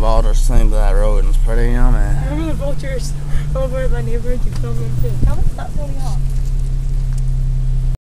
them vultures sing to that road and it's pretty yummy. I Remember the vultures over at my neighborhood? You filmed them too. Tell was about